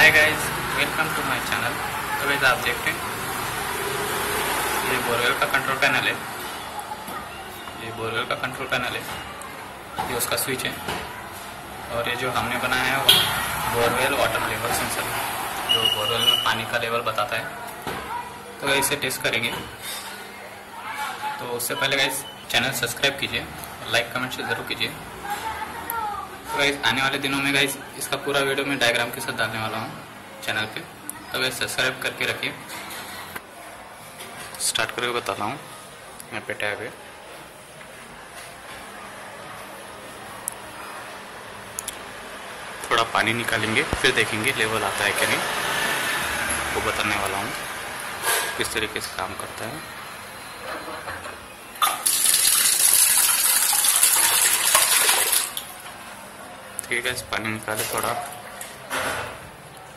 Hi guys welcome to my channel तो guys आप देखते हैं, ये बोरवेल का कंट्रोल पैनल है। ये बोरवेल का कंट्रोल पैनल है। ये उसका स्विच है। और ये जो हमने बनाया है वो बोरवेल वाटर लेवल सेंसर जो बोरवेल में पानी का लेवल बताता है। तो इसे टेस्ट करेंगे। तो उससे पहले गाइस चैनल सब्सक्राइब कीजिए लाइक कमेंट से ज़रूर कीजिए। गाइस आने वाले दिनों में गाइस इसका पूरा वीडियो मैं डायग्राम के साथ डालने वाला हूँ चैनल पे। तो गाइस सब्सक्राइब करके रखिए। स्टार्ट करके बताता हूँ। यहाँ पे टैब है। थोड़ा पानी निकालेंगे, फिर देखेंगे लेवल आता है कि नहीं। वो बताने वाला हूँ। किस तरीके से काम करता है। ठीक है पानी निकाले थोड़ा।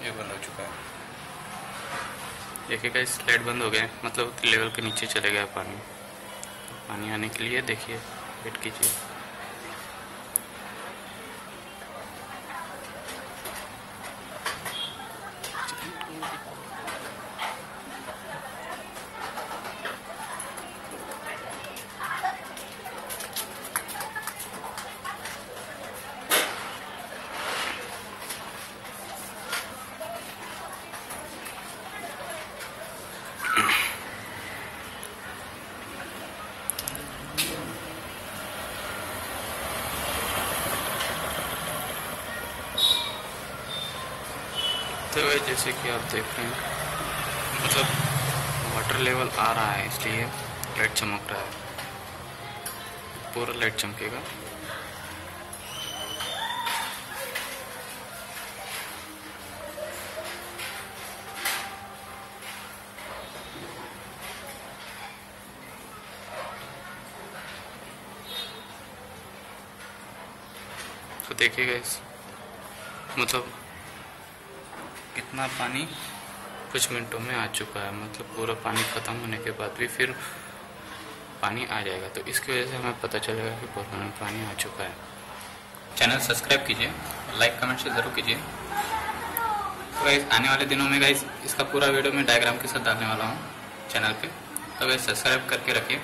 ये बंद हो चुका है। देखिएगा इस लाइट बंद हो गया मतलब लेवल के नीचे चले गया पानी। पानी आने के लिए देखिए वेट कीजिए। तो ये जैसे कि आप देख रहे हैं मतलब वाटर लेवल आ रहा है, इसलिए लाइट चमक रहा है। पूरा लाइट चमकेगा। तो देखिएगा इस मतलब इतना पानी कुछ मिनटों में आ चुका है। मतलब पूरा पानी ख़त्म होने के बाद भी फिर पानी आ जाएगा। तो इसकी वजह से हमें पता चलेगा कि बोरवेल में पानी आ चुका है। चैनल सब्सक्राइब कीजिए, लाइक कमेंट से ज़रूर कीजिए। तो गाइस आने वाले दिनों में गाइस इसका पूरा वीडियो मैं डायग्राम के साथ डालने वाला हूँ चैनल पे। तो गाइस सब्सक्राइब करके रखिए।